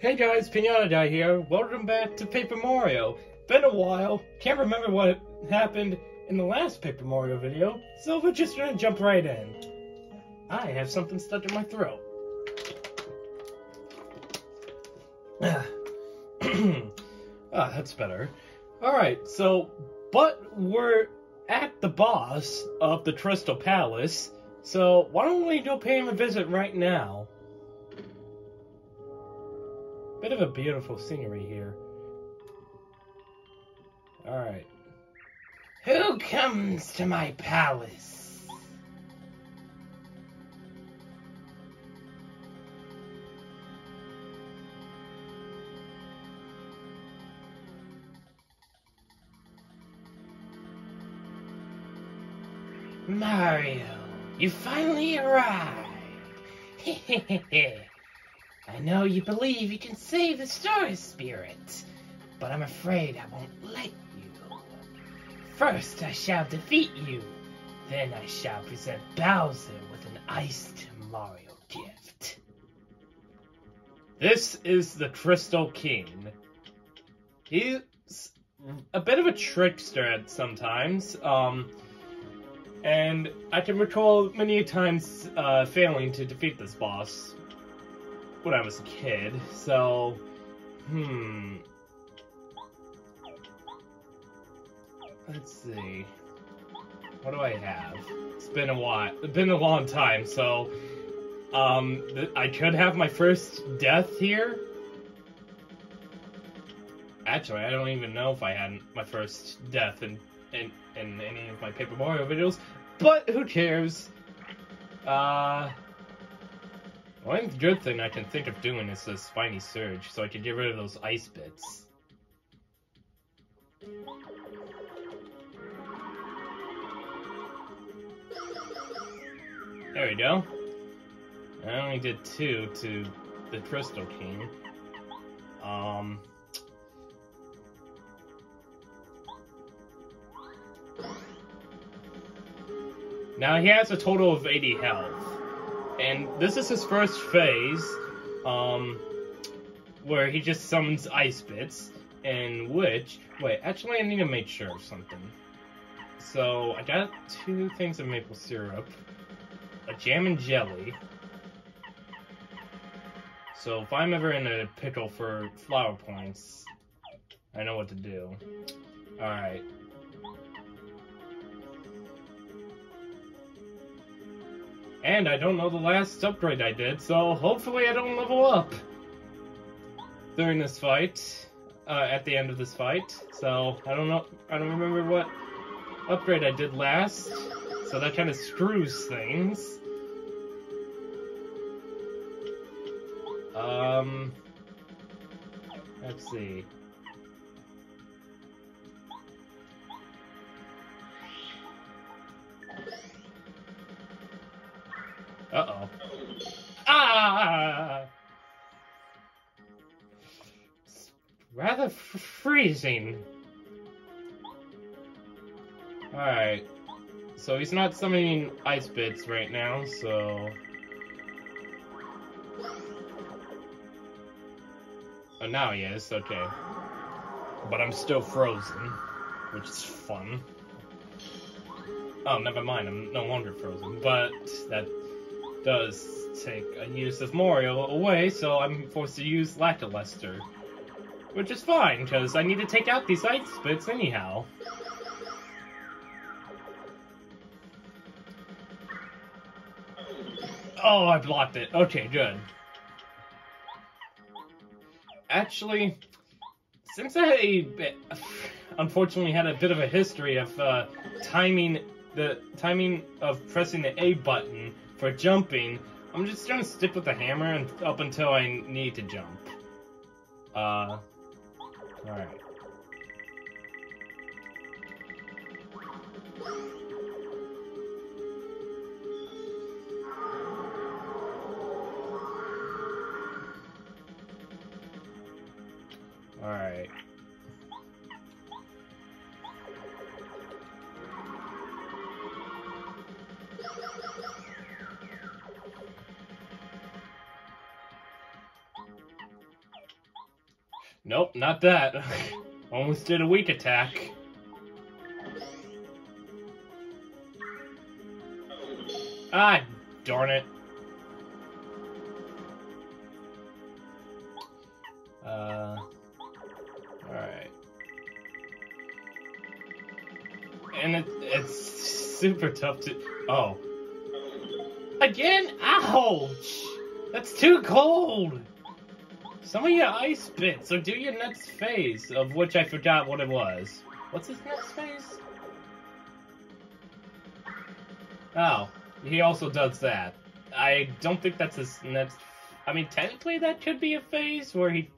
Hey guys, Pinata Guy here. Welcome back to Paper Mario. Been a while. Can't remember what happened in the last Paper Mario video, so we're just gonna jump right in. I have something stuck in my throat. ah, that's better. Alright, so, but we're at the boss of the Crystal Palace, so why don't we go pay him a visit right now? Bit of a beautiful scenery here. Alright. Who comes to my palace? Mario, you finally arrived. I know you believe you can save the Star Spirit, but I'm afraid I won't let you. First, I shall defeat you. Then I shall present Bowser with an iced Mario gift. This is the Crystal King. He's a bit of a trickster at sometimes, um, and I can recall many times uh, failing to defeat this boss when I was a kid, so, hmm. Let's see. What do I have? It's been a while. Been a long time, so, um, I could have my first death here. Actually, I don't even know if I had my first death in, in, in any of my Paper Mario videos, but who cares? Uh... One good thing I can think of doing is this Spiny Surge, so I can get rid of those ice bits. There we go. I only did two to the Crystal King. Um... Now he has a total of 80 health. And this is his first phase, um, where he just summons ice bits, in which, wait, actually I need to make sure of something. So, I got two things of maple syrup, a jam and jelly. So, if I'm ever in a pickle for flower points, I know what to do. Alright. And I don't know the last upgrade I did, so hopefully I don't level up during this fight, uh, at the end of this fight. So, I don't know, I don't remember what upgrade I did last, so that kind of screws things. Um, let's see. Freezing. Alright. So he's not summoning ice bits right now, so... Oh, now he is, okay. But I'm still frozen, which is fun. Oh, never mind, I'm no longer frozen, but that does take a use of Mario away, so I'm forced to use Lakilester. Which is fine, because I need to take out these ice bits anyhow. Oh, I blocked it. Okay, good. Actually, since I unfortunately had a bit of a history of uh, timing the timing of pressing the A button for jumping, I'm just gonna stick with the hammer and up until I need to jump. Uh, alright. Alright. Nope, not that. Almost did a weak attack. Ah, darn it. Uh, alright. And it, it's super tough to. Oh. Again? Ouch! That's too cold! Some of your ice bits, so do your next phase, of which I forgot what it was. What's his next phase? Oh, he also does that. I don't think that's his next. I mean, technically, that could be a phase where he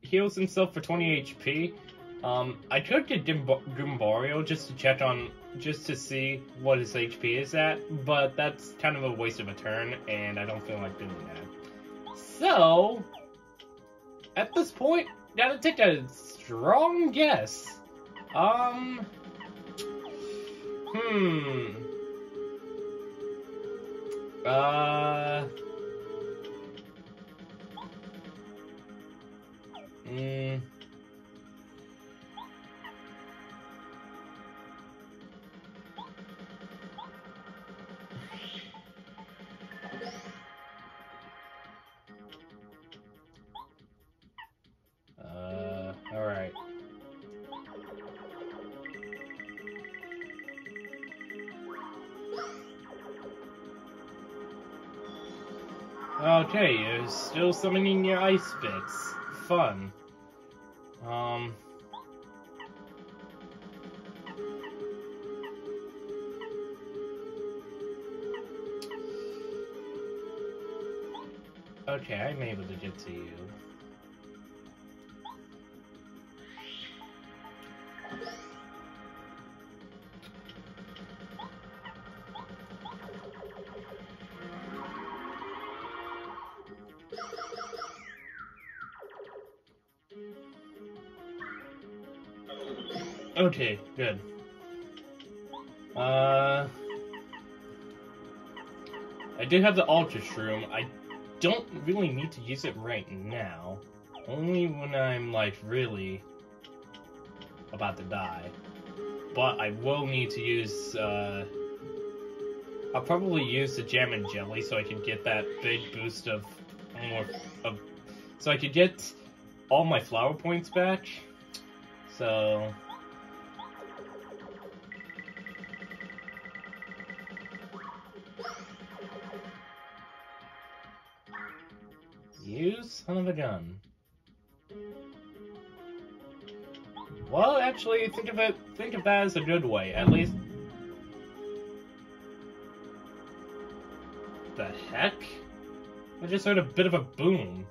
heals himself for 20 HP. Um, I could get Goombario just to check on, just to see what his HP is at, but that's kind of a waste of a turn, and I don't feel like doing that. So, at this point, gotta take a strong guess. Um, hmm. Uh. Okay, you're still summoning your ice bits. Fun. Um... Okay, I'm able to get to you. Okay, good. Uh, I do have the Ultra Shroom. I don't really need to use it right now. Only when I'm, like, really about to die. But I will need to use, uh... I'll probably use the Jam and Jelly so I can get that big boost of more... Of, so I could get all my flower points back. So... son of a gun. Well, actually, think of it. Think of that as a good way. At least. The heck? I just heard a bit of a boom.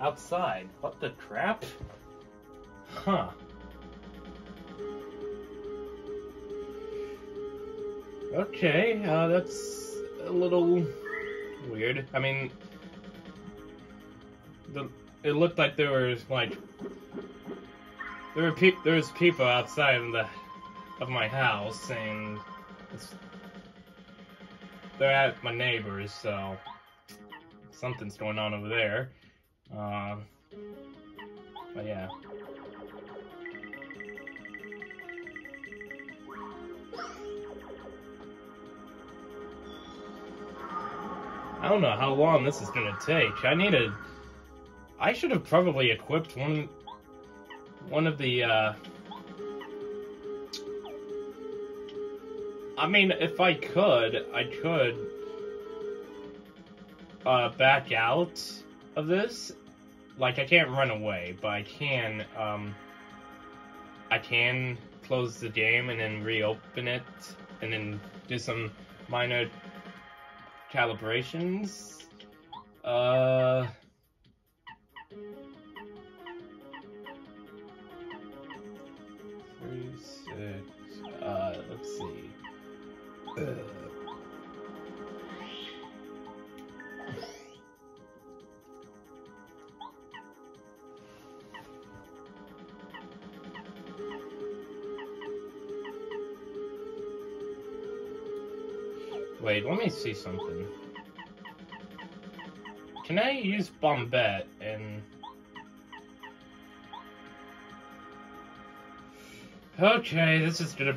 Outside. What the crap? Huh. Okay, uh, that's a little weird. I mean, it looked like there was like there were pe- there was people outside of the of my house, and they're at my neighbors, so something's going on over there. Uh, but yeah. I don't know how long this is gonna take. I need a I should have probably equipped one one of the uh I mean, if I could, I could uh back out of this. Like I can't run away, but I can um I can close the game and then reopen it and then do some minor calibrations. Uh Uh, let's see. Wait, let me see something. Can I use Bombette and... Okay, this is gonna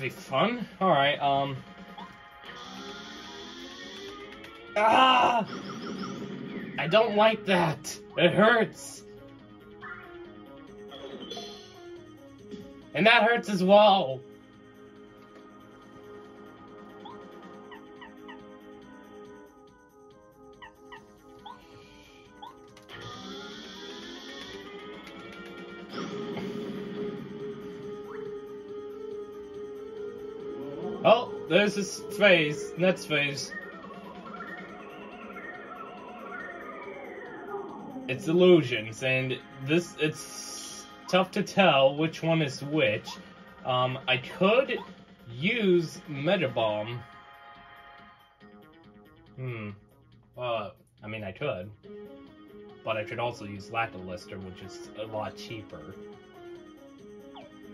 be fun. Alright, um. Ah! I don't like that. It hurts. And that hurts as well. There's this phase, next phase. It's illusions, and this it's tough to tell which one is which. Um, I could use Mega Bomb. Hmm. Uh, I mean, I could, but I could also use Lakilester, which is a lot cheaper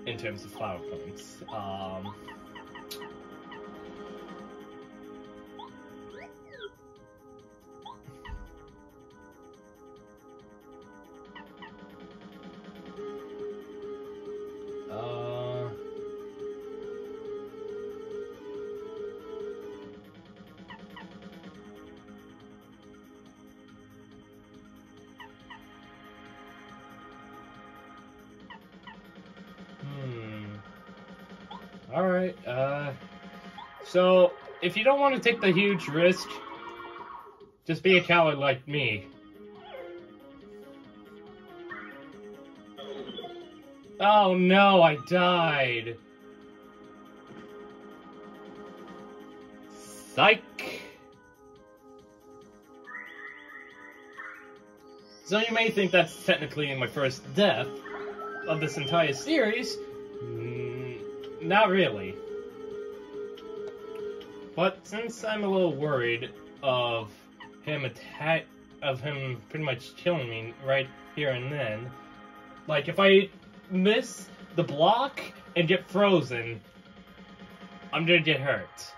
in terms of flower points. Um. If you don't want to take the huge risk, just be a coward like me. Oh no, I died. Psych. So you may think that's technically my first death of this entire series. Mm, not really. But since I'm a little worried of him attack of him pretty much killing me right here and then, like if I miss the block and get frozen, I'm gonna get hurt.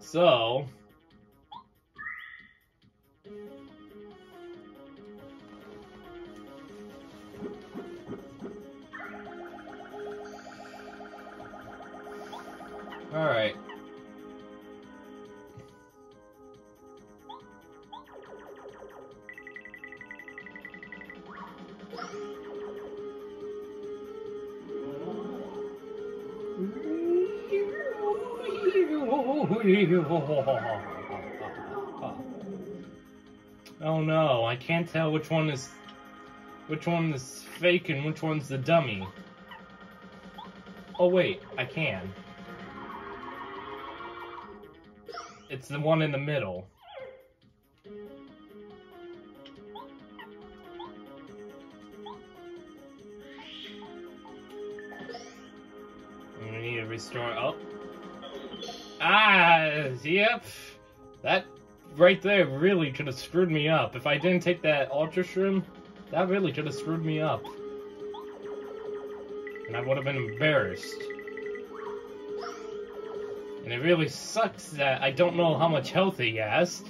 So. Alright. Oh no, I can't tell which one is which one is fake and which one's the dummy. Oh wait, I can. It's the one in the middle. I'm gonna need to restore. Oh. Ah, yep. That right there really could have screwed me up. If I didn't take that Ultra Shroom, that really could have screwed me up. And I would have been embarrassed. And it really sucks that I don't know how much health he has.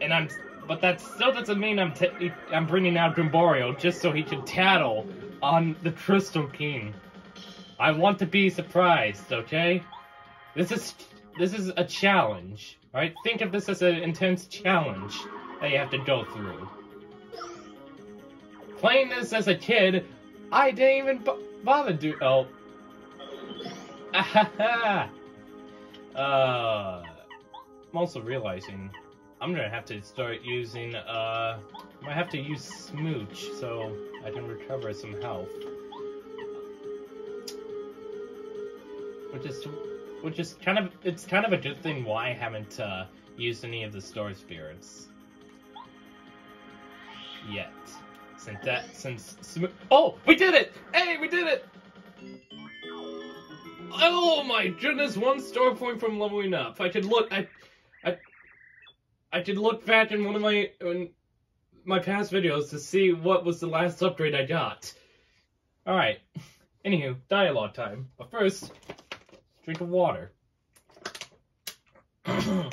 And I'm, but that still doesn't mean I'm I'm bringing out Goombario just so he can tattle on the Crystal King. I want to be surprised, okay? This is this is a challenge, alright? Think of this as an intense challenge that you have to go through. Playing this as a kid, I didn't even bother do. Oh, ahaha. Uh, I'm also realizing I'm gonna have to start using. Uh, I might have to use Smooch so I can recover some health. Which is which is kind of it's kind of a good thing why I haven't uh, used any of the star spirits yet. Since that since oh we did it! Hey, we did it! Oh my goodness! One star point from leveling up. I could look. I I I could look back in one of my in my past videos to see what was the last upgrade I got. All right. Anywho, dialogue time. But first, drink of water. oh,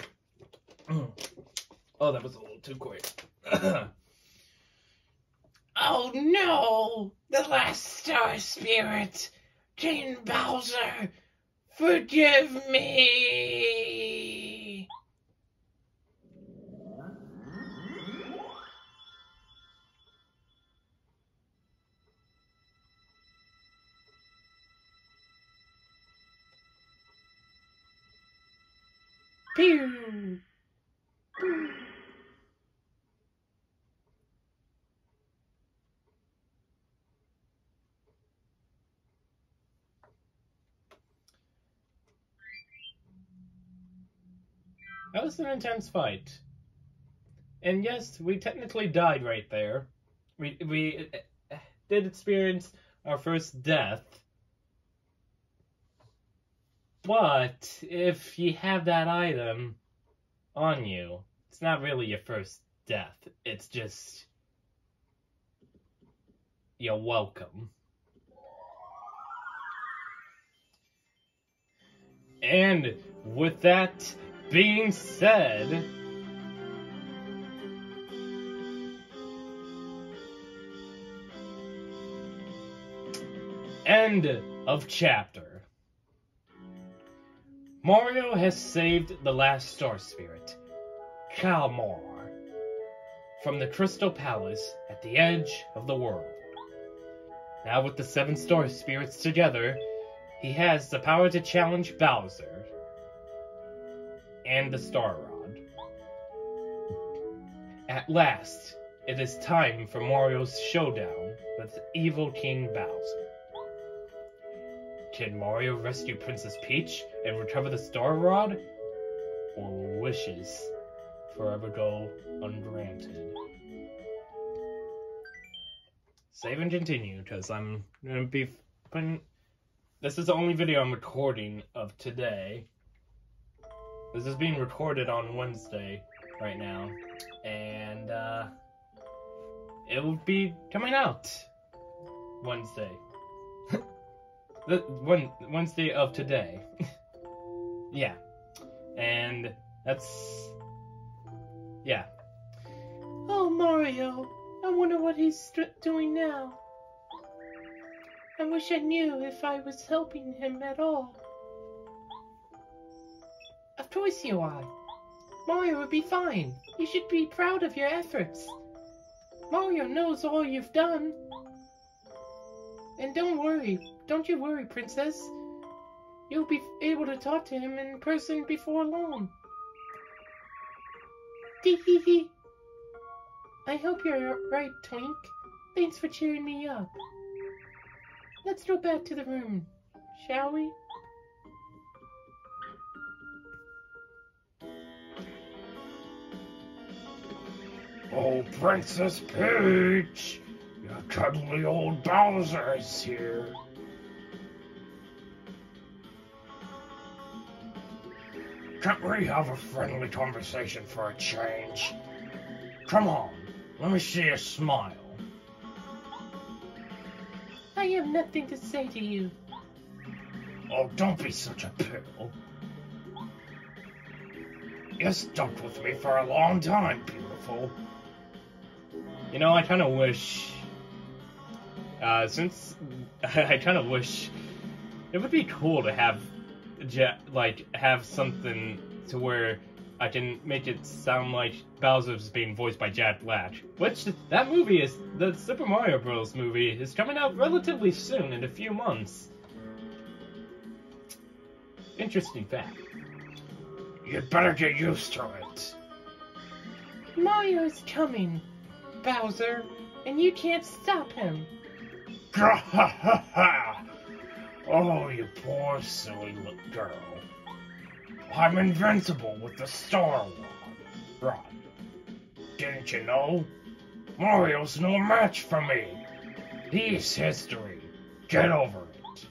that was a little too quick. Oh no! The last star spirit! Jane Bowser! Forgive me! That was an intense fight. And yes, we technically died right there. We we uh, did experience our first death. But if you have that item on you, it's not really your first death. It's just you're welcome. And with that being said, end of chapter. Mario has saved the last Star Spirit, Kalmar, from the Crystal Palace at the edge of the world. Now, with the seven Star Spirits together, he has the power to challenge Bowser and the Star Rod. At last, it is time for Mario's showdown with evil King Bowser. Can Mario rescue Princess Peach and recover the Star Rod? Or will wishes forever go ungranted? Save and continue, because I'm gonna be putting. This is the only video I'm recording of today. This is being recorded on Wednesday right now, and uh, it will be coming out Wednesday. the one Wednesday of today. yeah, and that's yeah. Oh, Mario! I wonder what he's doing now. I wish I knew if I was helping him at all. Course you are. Mario would be fine. You should be proud of your efforts. Mario knows all you've done. And don't worry. Don't you worry, Princess. You'll be able to talk to him in person before long. Tee I hope you're right, Twink. Thanks for cheering me up. Let's go back to the room, shall we? Oh, Princess Peach! Your cuddly old Bowser is here. Can't we have a friendly conversation for a change? Come on, let me see a smile. I have nothing to say to you. Oh, don't be such a pill. You stuck with me for a long time, beautiful. You know, I kind of wish. Uh, since I kind of wish it would be cool to have, like, have something to where I can make it sound like Bowser's being voiced by Jack Black. Which that movie is the Super Mario Bros. movie is coming out relatively soon in a few months. Interesting fact. You'd better get used to it. Mario's coming. Bowser, and you can't stop him. Ha ha ha ha! Oh, you poor silly little girl. I'm invincible with the Star Rod. Didn't you know? Mario's no match for me. He's history. Get over it.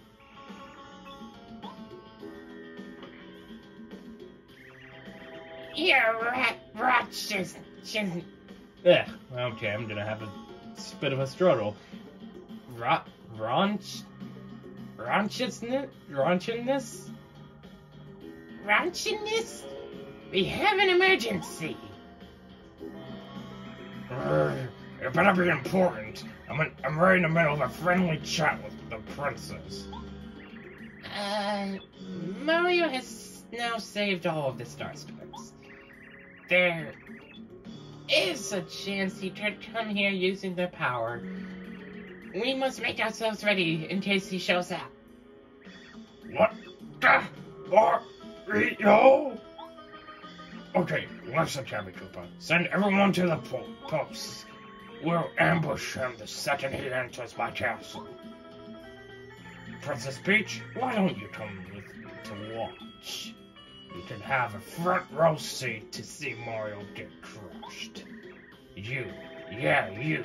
You're rat, rat, shiz, shiz, yeah, okay, I'm gonna have a bit of a struggle. Ra- raunch? Raunchiness? Raunchiness? Raunchiness? We have an emergency. Uh, if better be important. I'm, in, I'm right in the middle of a friendly chat with the princess. Uh, Mario has now saved all of the Star Stars. There is a chance he could come here using their power. We must make ourselves ready in case he shows up. What the? Mario? Okay, listen, Kammy Koopa. Send everyone to the po-. We'll ambush him the second he enters my castle. Princess Peach, why don't you come with me to watch? You can have a front row seat to see Mario get crushed. You, yeah, you.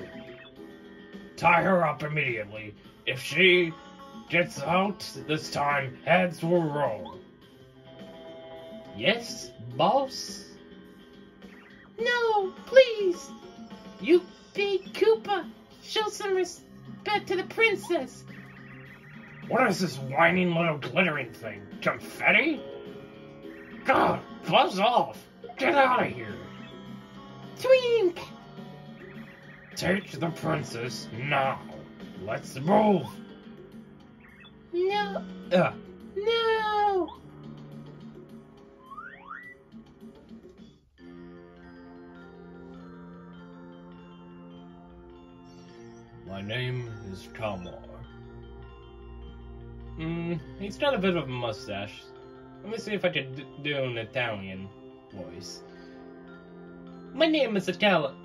Tie her up immediately. If she gets out this time, heads will roll. Yes, boss? No, please! You big Koopa! Show some respect to the princess! What is this whining little glittering thing? Confetti? God, buzz off! Get out of here! Twink! Take the princess now. Let's move. No, Ugh. no! My name is Kalmar. Hmm, he's got a bit of a mustache. Let me see if I can d- do an Italian voice. My name is Italian.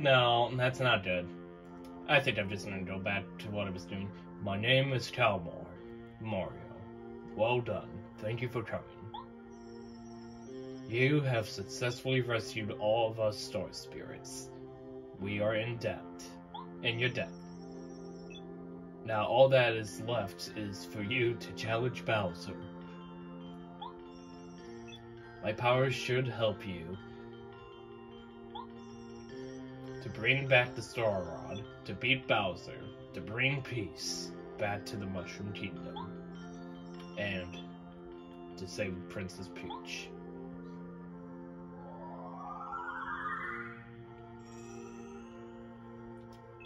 No, that's not good. I think I'm just gonna go back to what I was doing. My name is Kalmar. Mario. Well done. Thank you for coming. You have successfully rescued all of us Star Spirits. We are in debt. In your debt. Now all that is left is for you to challenge Bowser. My powers should help you to bring back the Star Rod, to beat Bowser, to bring peace back to the Mushroom Kingdom, and to save Princess Peach.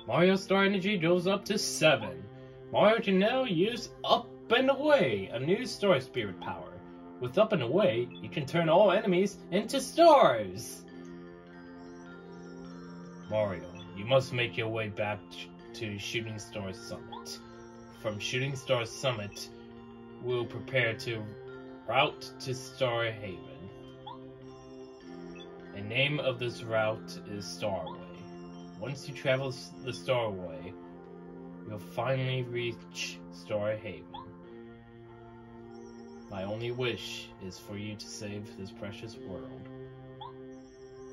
Mario Star Energy goes up to 7. Mario can now use Up and Away, a new Star Spirit power. With Up and Away, you can turn all enemies into stars! Mario, you must make your way back to Shooting Star Summit. From Shooting Star Summit, we'll prepare to route to Star Haven. The name of this route is Starway. Once you travel the Starway, you'll finally reach Star Haven. My only wish is for you to save this precious world.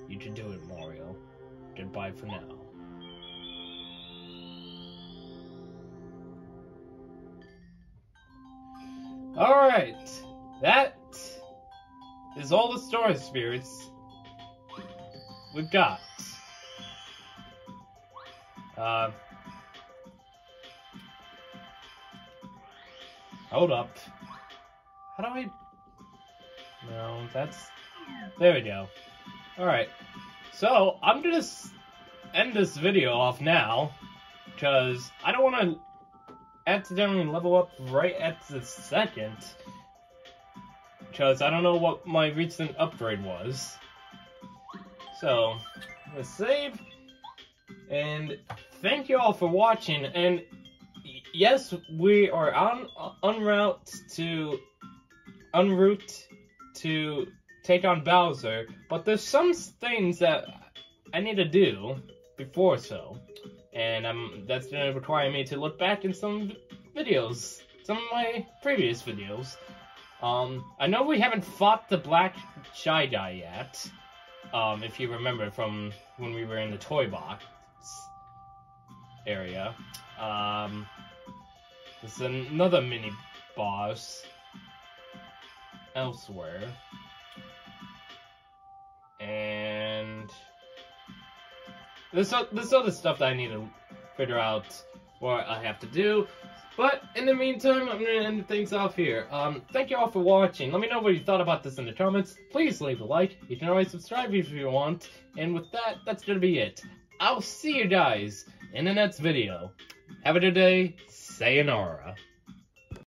You can do it, Mario. Goodbye for now. Alright, that is all the Star Spirits we've got. Uh, hold up. How do I? No, that's. There we go. Alright. So, I'm gonna end this video off now. Because I don't want to accidentally level up right at the second. Because I don't know what my recent upgrade was. So, let's save. And thank you all for watching. And yes, we are on en route to en route to take on Bowser, but there's some things that I need to do before so, and um, that's gonna require me to look back in some videos, some of my previous videos. Um, I know we haven't fought the Black Shy Guy yet. Um, if you remember from when we were in the toy box area. Um, there's another mini boss elsewhere. And there's, there's other stuff that I need to figure out what I have to do. But in the meantime, I'm gonna end things off here. Um, thank you all for watching. Let me know what you thought about this in the comments. Please leave a like. You can always subscribe if you want. And with that, that's gonna be it. I'll see you guys in the next video. Have a good day. Sayonara.